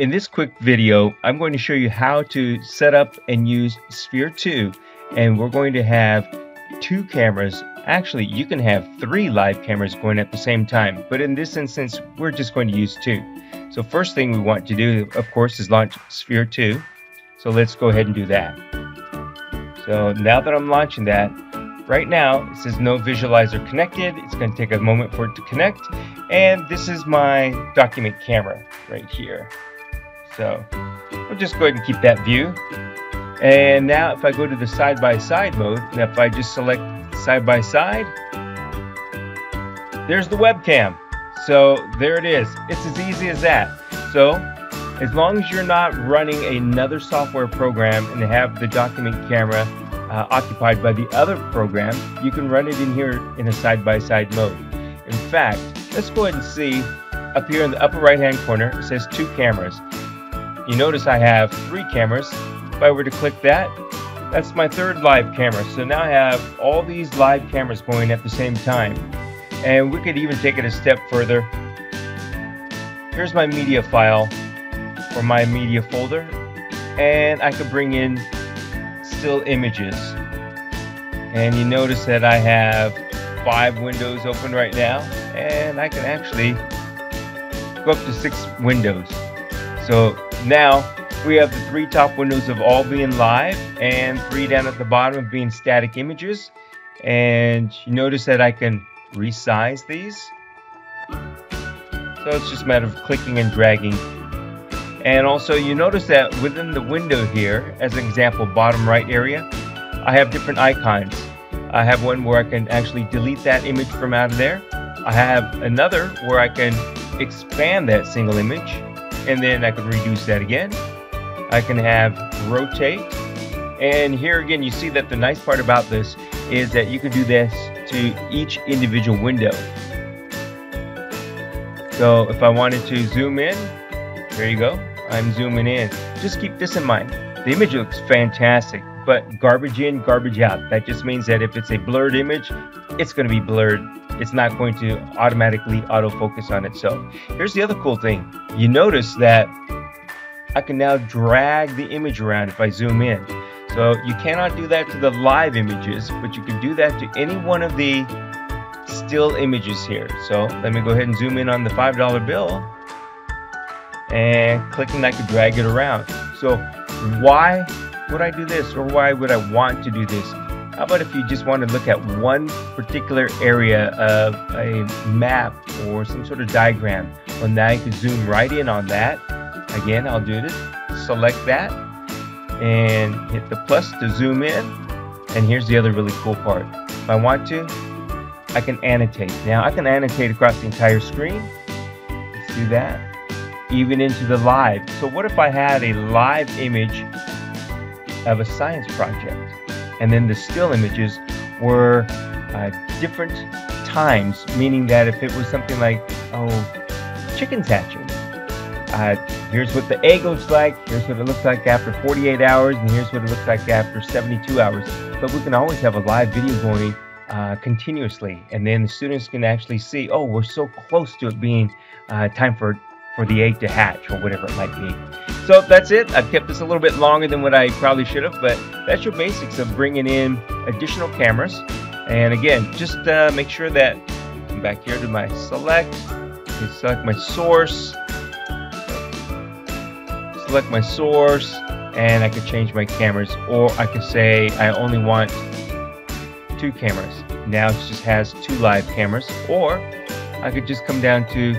In this quick video, I'm going to show you how to set up and use Sphere 2 and we're going to have two cameras. Actually, you can have three live cameras going at the same time, but in this instance, we're just going to use two. So first thing we want to do, of course, is launch Sphere 2. So let's go ahead and do that. So now that I'm launching that, right now it says no visualizer connected. It's going to take a moment for it to connect. And this is my document camera right here. So we'll just go ahead and keep that view. And now if I go to the side-by-side -side mode, and if I just select side-by-side, -side, there's the webcam. So there it is. It's as easy as that. So as long as you're not running another software program and have the document camera uh, occupied by the other program, you can run it in here in a side-by-side -side mode. In fact, let's go ahead and see up here in the upper right hand corner, it says two cameras. You notice I have three cameras if I were to click that, that's my third live camera. So now I have all these live cameras going at the same time. And we could even take it a step further. Here's my media file or my media folder. And I could bring in still images. And you notice that I have five windows open right now. And I can actually go up to six windows. So now we have the three top windows of all being live and three down at the bottom of being static images. And you notice that I can resize these. So it's just a matter of clicking and dragging. And also you notice that within the window here, as an example, bottom right area, I have different icons. I have one where I can actually delete that image from out of there. I have another where I can expand that single image and then I can reduce that again I can have rotate. And here again, you see that the nice part about this is that you can do this to each individual window. So if I wanted to zoom in, there you go. I'm zooming in. Just keep this in mind. The image looks fantastic, but garbage in, garbage out. That just means that if it's a blurred image, it's going to be blurred. It's not going to automatically autofocus on itself. Here's the other cool thing. You notice that I can now drag the image around if I zoom in. So you cannot do that to the live images, but you can do that to any one of the still images here. So let me go ahead and zoom in on the $5 bill and clicking I could drag it around. So why would I do this or why would I want to do this? How about if you just want to look at one particular area of a map or some sort of diagram? Well, now you can zoom right in on that Again, I'll do this. Select that and hit the plus to zoom in. And here's the other really cool part. If I want to, I can annotate. Now I can annotate across the entire screen. Let's do that. Even into the live. So what if I had a live image of a science project? And then the still images were uh, different times, meaning that if it was something like, oh, chickens hatching, uh, here's what the egg looks like, here's what it looks like after 48 hours, and here's what it looks like after 72 hours. But we can always have a live video going uh, continuously, and then the students can actually see, oh, we're so close to it being uh, time for, for the egg to hatch, or whatever it might be. So that's it. I've kept this a little bit longer than what I probably should have, but that's your basics of bringing in additional cameras. And again, just uh, make sure that, I'm back here to my select, select my source, select my source and I could change my cameras or I could say I only want two cameras. Now it just has two live cameras or I could just come down to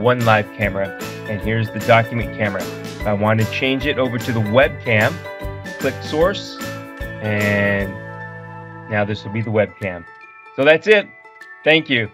one live camera and here's the document camera. I want to change it over to the webcam, click source and now this will be the webcam. So that's it. Thank you.